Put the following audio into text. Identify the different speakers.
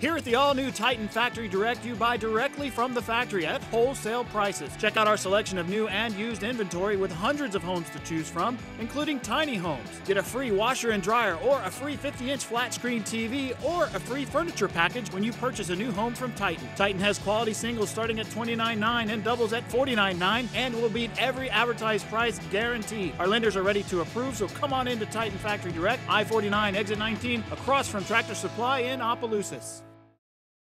Speaker 1: Here at the all new Titan Factory Direct, you buy directly from the factory at wholesale prices. Check out our selection of new and used inventory with hundreds of homes to choose from, including tiny homes. Get a free washer and dryer, or a free 50 inch flat screen TV, or a free furniture package when you purchase a new home from Titan. Titan has quality singles starting at $29.9 and doubles at $49.9 and will beat every advertised price guaranteed. Our lenders are ready to approve, so come on in to Titan Factory Direct, I 49, exit 19, across from Tractor Supply in Opelousas.